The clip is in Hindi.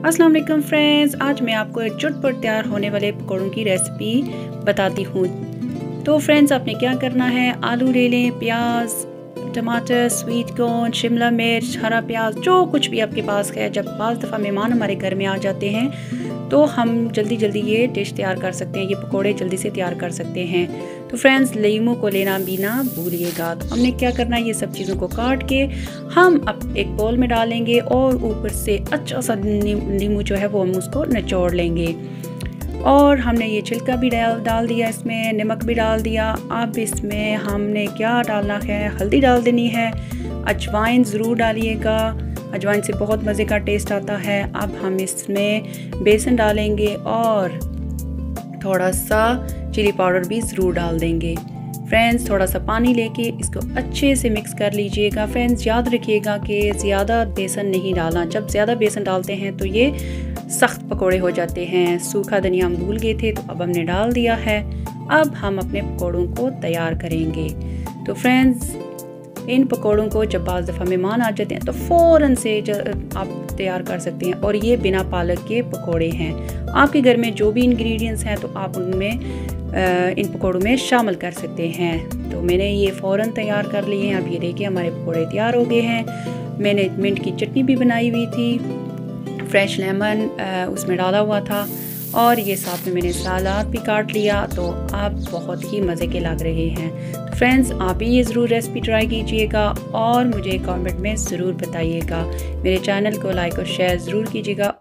अस्सलाम वालेकुम फ्रेंड्स, आज मैं आपको एक चुटपुट तैयार होने वाले पकौड़ों की रेसिपी बताती हूँ। तो फ्रेंड्स, आपने क्या करना है? आलू ले लें, प्याज टमाटर, स्वीट कॉर्न, शिमला मिर्च, हरा प्याज, जो कुछ भी आपके पास है, जब पाँच दफ़ा मेहमान हमारे घर में आ जाते हैं तो हम जल्दी जल्दी ये डिश तैयार कर सकते हैं, ये पकोड़े जल्दी से तैयार कर सकते हैं। तो फ्रेंड्स, लीमू को लेना भी ना भूलिएगा। तो हमने क्या करना है, ये सब चीज़ों को काट के हम अब एक बोल में डालेंगे और ऊपर से अच्छा सा लीमू जो है वो हम उसको निचोड़ लेंगे। और हमने ये छिलका भी डाल डाल दिया इसमें, नमक भी डाल दिया। अब इसमें हमने क्या डालना है? हल्दी डाल देनी है। अजवाइन ज़रूर डालिएगा। अजवाइन से बहुत मज़े का टेस्ट आता है। अब हम इसमें बेसन डालेंगे और थोड़ा सा चिली पाउडर भी ज़रूर डाल देंगे। फ्रेंड्स थोड़ा सा पानी लेके इसको अच्छे से मिक्स कर लीजिएगा। फ्रेंड्स याद रखिएगा कि ज़्यादा बेसन नहीं डालना। जब ज़्यादा बेसन डालते हैं तो ये सख्त पकोड़े हो जाते हैं। सूखा धनिया हम भूल गए थे तो अब हमने डाल दिया है। अब हम अपने पकौड़ों को तैयार करेंगे। तो फ्रेंड्स इन पकौड़ों को जब बाज़ दफ़ा मेहमान आ जाते हैं तो फ़ौर से आप तैयार कर सकते हैं और ये बिना पालक के पकौड़े हैं। आपके घर में जो भी इंग्रेडिएंट्स हैं तो आप उनमें इन पकौड़ों में शामिल कर सकते हैं। तो मैंने ये फ़ौर तैयार कर लिए हैं। अब ये देखिए, हमारे पकौड़े तैयार हो गए हैं। मैंने मिंट की चटनी भी बनाई हुई थी। फ्रेश लेमन उसमें डाला हुआ था और ये साथ में मैंने सलाद भी काट लिया तो आप बहुत ही मज़े के लग रहे हैं। तो फ्रेंड्स, आप भी ये ज़रूर रेसिपी ट्राई कीजिएगा और मुझे कमेंट में ज़रूर बताइएगा। मेरे चैनल को लाइक और शेयर ज़रूर कीजिएगा